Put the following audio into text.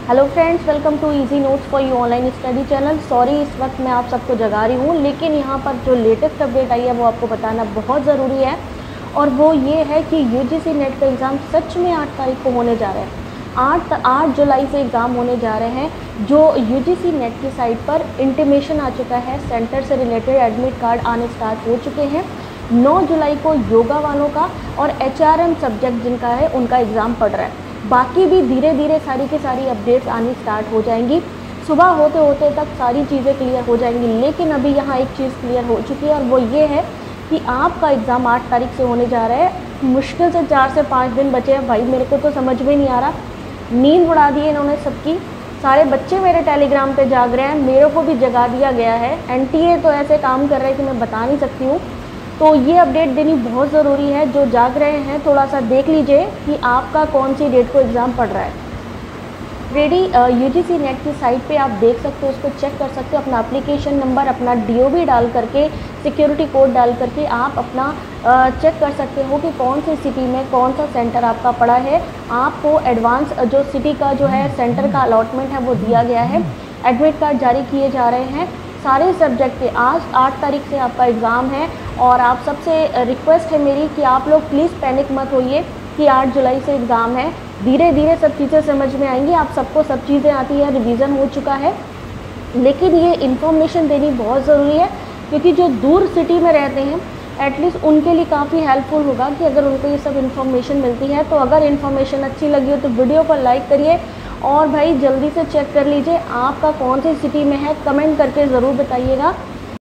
Hello friends welcome to easy notes for you online study channel sorry इस वक्त मैं आप सबको जगा रही हूँ, लेकिन यहाँ पर जो लेटेस्ट अपडेट आई है, वो आपको बताना बहुत ज़रूरी है। और वो ये है कि यूजीसी नेट का एग्ज़ाम सच में आठ तारीख को होने जा रहे हैं। आठ आठ जुलाई से एग्ज़ाम होने जा रहे हैं, जो यूजीसी नेट की साइट पर इंटीमेशन आ चुका है। सेंटर से रिलेटेड एडमिट कार्ड आने स्टार्ट हो चुके हैं। 9 जुलाई को योगा वालों का और एचआरएम सब्जेक्ट जिनका है, उनका एग्ज़ाम पड़ रहा है। बाकी भी धीरे धीरे सारी की सारी अपडेट्स आनी स्टार्ट हो जाएँगी। सुबह होते होते तक सारी चीज़ें क्लियर हो जाएँगी, लेकिन अभी यहाँ एक चीज़ क्लियर हो चुकी है और वो ये है कि आपका एग्ज़ाम आठ तारीख से होने जा रहा है। मुश्किल से चार से पाँच दिन बचे हैं। भाई, मेरे को तो समझ में नहीं आ रहा। नींद उड़ा दी इन्होंने सबकी। सारे बच्चे मेरे टेलीग्राम पे जाग रहे हैं। मेरे को भी जगा दिया गया है। एनटीए तो ऐसे काम कर रहे हैं कि मैं बता नहीं सकती हूँ। तो ये अपडेट देनी बहुत ज़रूरी है। जो जाग रहे हैं थोड़ा सा देख लीजिए कि आपका कौन सी डेट को एग्ज़ाम पढ़ रहा है। रेडी यू यूजीसी नेट की साइट पे आप देख सकते हो, उसको चेक कर सकते हो, अपना एप्लीकेशन नंबर अपना डीओबी डाल करके सिक्योरिटी कोड डाल करके आप अपना चेक कर सकते हो कि कौन सी सिटी में कौन सा सेंटर आपका पड़ा है। आपको एडवांस जो सिटी का जो है सेंटर का अलॉटमेंट है, वो दिया गया है। एडमिट कार्ड जारी किए जा रहे हैं। सारे सब्जेक्ट के आज आठ तारीख से आपका एग्ज़ाम है और आप सबसे रिक्वेस्ट है मेरी कि आप लोग प्लीज़ पैनिक मत होइए कि आठ जुलाई से एग्ज़ाम है। धीरे धीरे सब चीज़ें समझ में आएँगी, आप सबको सब चीज़ें आती हैं रिवीजन हो चुका है। लेकिन ये इन्फॉर्मेशन देनी बहुत ज़रूरी है, क्योंकि जो दूर सिटी में रहते हैं एटलीस्ट उनके लिए काफ़ी हेल्पफुल होगा कि अगर उनको ये सब इन्फॉर्मेशन मिलती है तो अगर इन्फॉर्मेशन अच्छी लगी हो तो वीडियो को लाइक करिए और भाई जल्दी से चेक कर लीजिए, आपका कौन सी सिटी में है? कमेंट करके ज़रूर बताइएगा।